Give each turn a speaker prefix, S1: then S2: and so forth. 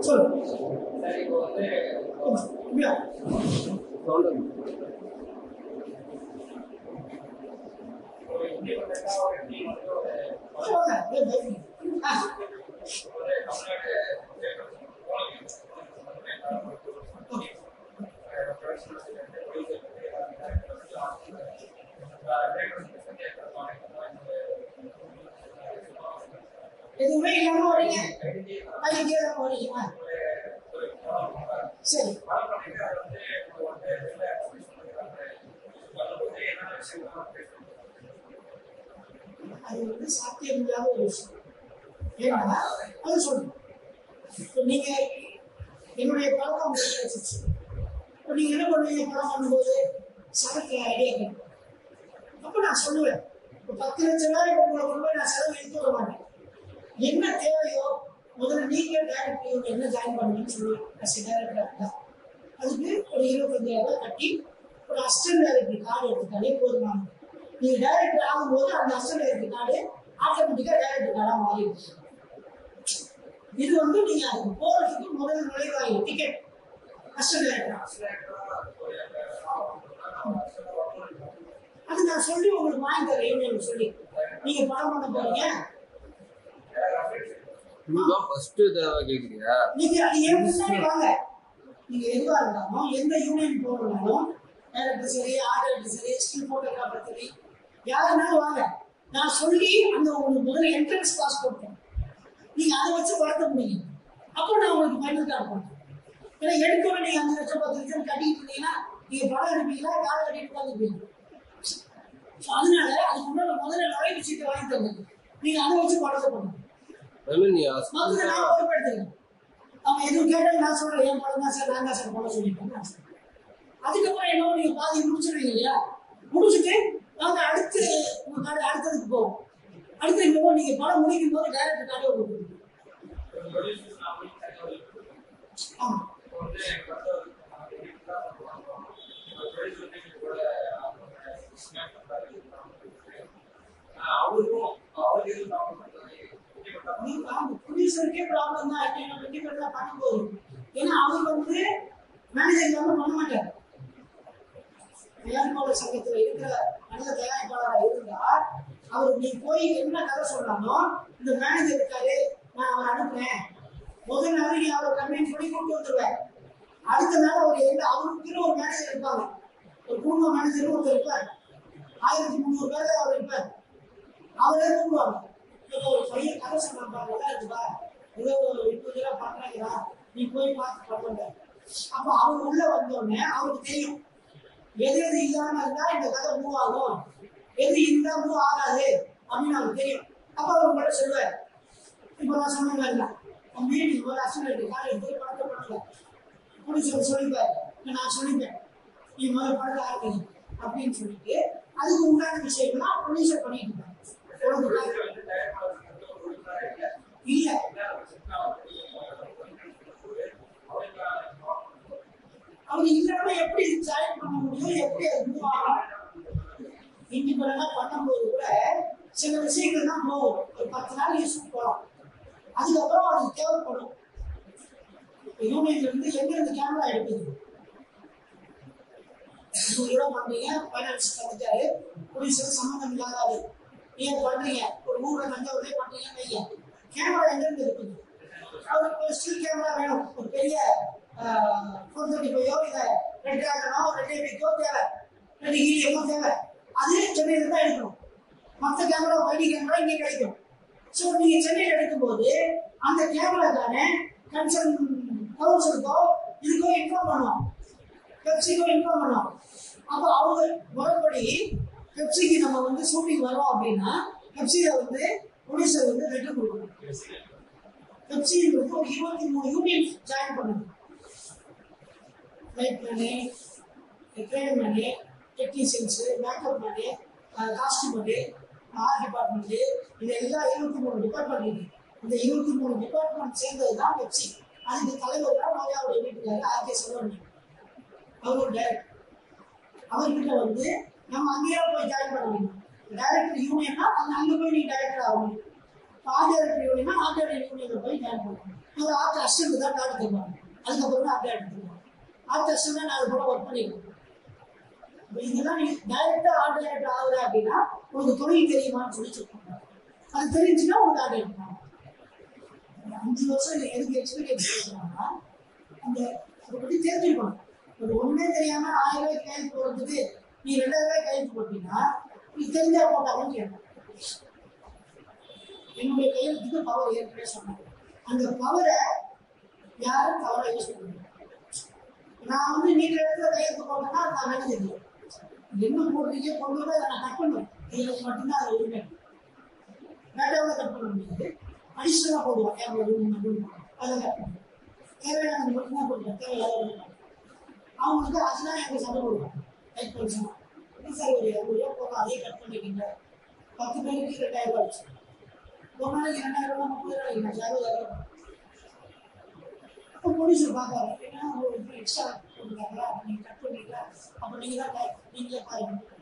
S1: 即係呢個，即係，都唔係，咩人？எதுவுமே இல்லாம வரீங்க அதுக்கு ஏதாவது சரி. அது வந்து சாத்தியம் இல்லாத ஒரு விஷயம் ஏன்னா அது சொல்லுங்க இப்போ நீங்க என்னுடைய பழக்கம் உங்களுக்கு கிடைச்சிச்சு இப்போ நீங்க என்ன பண்ணுவீங்க பழம் பண்ணும்போது சரக்கு ஐடியா கேட்கும் அப்போ நான் சொல்லுவேன் இப்போ பத்து லட்சம் ரூபாய் உங்களை கொண்டு போய் நான் செலவு எடுத்து வர மாட்டேன் என்ன தேவையோ முதல்ல நீங்க டேரக்டர் என்ன ஜாயின் பண்ணுவீங்கன்னு சொல்லி அசி டேரக்டர் தான் அதுக்கு ஒரு இருபத்தஞ்சாயிரம் ரூபாய் கட்டி ஒரு அசிஸ்டன்ட் டைரக்டர் கார்டு எடுத்துட்டாலே போதுமானது நீங்க டைரக்டர் ஆகும்போது அந்த அசிஸ்டன்ட் டைரக்டர் கார்டு ஆட்டோமேட்டிக்கா டைரக்டர் கார்டாக மாறிடுச்சு. இது வந்து நீங்க அதுக்கு போறதுக்கு முதல் நுழைவாயில் டிக்கெட் அசிஸ்டன்ட் டைரக்டர் அது நான் சொல்லி உங்களுக்கு வாங்கி தரேன் சொல்லி. நீங்க பணம் பண்ண போறீங்க.
S2: இதுதான் ஃபர்ஸ்ட் தடவை கேக்குறியா
S1: நீங்க அது ஏன் முன்னாடி வாங்க. நீங்க எதுவா இருந்தாலும் எந்த யூனியன் போகணும்னாலும் டைரக்டர் சரி ஆர்டர் சரி ஸ்டில் போட்டோகிராஃபர் சரி யாருனாலும் வாங்க. நான் சொல்லி அந்த உங்களுக்கு முதல்ல என்ட்ரன்ஸ் கிளாஸ் போட்டேன். நீங்க அதை வச்சு வளர்த்த முடியும். அப்போ நான் உங்களுக்கு ஃபைனல் கார்டு பண்ணுறேன் ஏன்னா எடுக்கவே நீங்க அஞ்சு லட்சம் பத்து லட்சம் கட்டிட்டு இருந்தீங்கன்னா நீங்க படம் எடுப்பீங்களா காலை கட்டிட்டு உட்காந்துருப்பீங்க அதனால அதுக்கு முன்னாடி முதல்ல நுழைவு சீட்டை வாங்கி தந்தது நீங்க அதை வச்சு படத்தை பண்ணுங்க
S2: I mean, நீ
S1: முதல்ல நான் பொறுப்பெடுத்துக்கிறேன் அவங்க எதுவும் கேட்டாலும் நான் சொல்றேன். என் படம் தான் சார் நான் தான் சார் போட சொல்லிட்டேன். நான் அதுக்கப்புறம் என்னவோ நீங்க பாதி முடிச்சிடுவீங்க இல்லையா? முடிச்சுட்டு நாங்க அடுத்து உங்க கடை அடுத்ததுக்கு போவோம். அடுத்து இங்க போய் நீங்க படம் முடிக்கும் போது டைரக்டர் கடை கொடுக்கணும் ஆமா நீங்க ஆமா, ப்ராப்ளம் தான் ஐடி டுவெண்ட்டி தான் பண்ணும்போது ஏன்னா அவர் வந்து மேனேஜர் இல்லாம பண்ண மாட்டார். தயாரிப்பாளர் சங்கத்துல இருக்கிற நல்ல தயாரிப்பாளராக இருந்தா அவர் நீ போய் என்ன கதை சொன்னாலும் இந்த மேனேஜர் இருக்காரு நான் அவரை அனுப்புறேன். முதல் நாள் நீ அவரை கன்வென்ஸ் பண்ணி கொண்டு வந்துருவேன். அடுத்த நாள் அவர் எந்த அவருக்குன்னு ஒரு மேனேஜர் இருப்பாங்க ஒரு குடும்ப மேனேஜர் ஒருத்தர் இருப்பார். ஆயிரத்தி முந்நூறு பேர் அவர் இருப்பார். அவரே கூப்பிடுவாங்க இப்போ ஒரு பையன் கதை சொன்னாங்க ஏதோ ஒரு முப்பது ரூபா நீ போய் பார்த்து பண்ணுங்க அப்போ அவர் உள்ள வந்தோடனே அவருக்கு தெரியும். எது எது இல்லாம இருந்தா இந்த கதை மூவ் ஆகும். எது இருந்தா மூவ் ஆகாது அப்படின்னு அவருக்கு தெரியும். அப்ப அவர் உங்கள்ட்ட சொல்லுவார். இப்போ நான் சொன்னேன் மீட்டிங் ஒரு அசன் காலை எடுத்து படத்தை பண்ணல புடிச்சு சொல்லிப்பார். நான் சொல்லிப்பேன். நீ முதல்ல படத்தை ஆரம்பிங்க அப்படின்னு சொல்லிட்டு அதுக்கு உண்டான விஷயம்லாம் ப்ரொடியூசர் பண்ணிட்டு இருப்பாங்க உனக்கு இல்ல அவர் இல்லாம எப்படி ஜாயின் பண்ண முடியும் எப்படி அது மூவ் ஆகும் இண்டிபெண்டா பண்ணும்போது கூட சில விஷயங்கள் தான் போகும் ஒரு பத்து நாள் யூஸ் போகலாம் அதுக்கப்புறம் அது தேவைப்படும் யூனிட்ல இருந்து எங்க இருந்து கேமரா எடுக்குது நூறு ரூபா பண்றீங்க ஃபைனான்ஸ் கத்துட்டாரு ப்ரொடியூசர் சம்மந்தம் இல்லாத ஆளு நீங்க பண்றீங்க ஒரு ஊர்ல தஞ்சாவூர்லயே பண்றீங்க வைங்க கேமரா எங்க இருந்து இருக்குது அவருக்கு ஒரு ஸ்டில் கேமரா வேணும். ஒரு பெரிய ஃபோர் தேர்ட்டி ஃபைவோ இதை ரெண்டு ஆகனோ ரெண்டு எம்பிக்கோ தேவை? ரெண்டு ஈரியமோ தேவை? அது சென்னையில் தான் எடுக்கணும். மற்ற கேமரா வைடி கேமரா இங்கே கிடைக்கும். ஸோ நீங்கள் சென்னையில் எடுக்கும்போது அந்த கேமராக்கான கன்சர்ன் கவுன்சிலுக்கோ இதுக்கோ இன்ஃபார்ம் பண்ணுவோம் பெப்சிக்கோ இன்ஃபார்ம் பண்ணுவோம் அப்போ அவங்க முறைப்படி பெப்சிக்கு நம்ம வந்து ஷூட்டிங் வரோம் அப்படின்னா பெப்சியில் வந்து ப்ரொடியூசர் வந்து லெட்டர் கொடுக்கணும். பெப்சியில் வந்து ஒரு இருபத்தி மூணு யூனியன் ஜாயின் பண்ணணும். லைட் பண்ணி ட்ரெயின் பண்ணி technicians makeup man costume man art department இது எல்லா இருபத்தி மூணு டிபார்ட்மெண்ட் இந்த இருபத்தி மூணு டிபார்ட்மெண்ட் சேர்ந்தது தான் வெப்சி அதுக்கு தலைவர் தான் நோயாவுடைய வீட்டுக்காரர் ஆர்கே செல்வன் அவர் டைரக்டர் அவர்கிட்ட வந்து நம்ம அங்கேயே போய் ஜாயின் பண்ண வேண்டும் டைரக்டர் யூனியன்னா அந்த அங்கே போய் நீங்கள் டைரக்டர் ஆகணும். ஆர்ட் டைரக்டர் யூனியன்னா ஆர்ட் டைரக்டர் போய் ஜாயின் பண்ணணும். ஒரு ஆர்ட் அசிஸ்டன்ட் தான் கார்டு தருவாங்க. அதுக்கப்புறம் தான் ஆர்ட் டைரக்டர் தருவாங்க ஆர்டிஸ்ட்னா நான் அது போல ஒர்க் பண்ணிக்கணும் இப்போ இதெல்லாம் நீ டைரக்டா ஆர்டினேட் ஆகுற அப்படின்னா உனக்கு தொழில் தெரியுமான்னு சொல்லி சொல்லுவாங்க அது தெரிஞ்சுன்னா உனக்கு ஆர்டர் ஆகும். அஞ்சு வருஷம் இல்லை எதுக்கு எக்ஸ்பீரியன்ஸ் பேசுறாங்கன்னா அந்த அதை பற்றி தெரிஞ்சுக்கணும். ஒரு ஒண்ணுமே தெரியாம ஆயிரம் ரூபாய் கையெழுத்து போடுறதுக்கு நீ ரெண்டாயிரம் ரூபாய் கையெழுத்து போட்டீங்கன்னா நீ தெரிஞ்சா போட்டாலும் கேட்கணும் என்னுடைய கையெழுத்துக்கு பவர் ஏற்கனவே சொன்னாங்க. அந்த பவரை யாரும் தவறாக யூஸ் பண்ண நான் வந்து நீங்க இடத்துல கையெழுத்து போட்டேன்னா நான் வேலை தெரியும் என்ன போடுறீங்க கொண்டு வந்து அதை நான் கட் பண்ணுவேன் கையெழுத்து மட்டும்தான் அதை உரிமை வேண்டாம் கட் பண்ண முடியாது. அடிஷனலாக போடுவோம். இரநூறு முந்நூறு அதை கட் பண்ணுவோம் தேவையானது மட்டும்தான் போடுவேன் தேவையில்லாத அவங்களுக்கு அதுதான் எனக்கு சண்டை போடுவாங்க. லைக் பண்ணுவோம் என்ன சார் ஒரு இரநூறுவா போதும் அதே கட் பண்ணிக்கிங்க. பத்து பேருக்கு ரெண்டாயிரம் ரூபாய் ஆச்சு ஒரு நாளைக்கு ரெண்டாயிரம் ரூபாய் முப்பது ரூபாய் நான் அறுபதாயிரம் அப்போ போலீஸ் பார்க்காரு. ஏன்னா எக்ஸ்ட்ரா போட்டுருக்காங்களா அப்போ நீங்கள் கட் பண்ணிக்கலாம் அப்போ நீங்கள் தான் நீங்களே பாருங்க